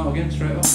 start again straight off.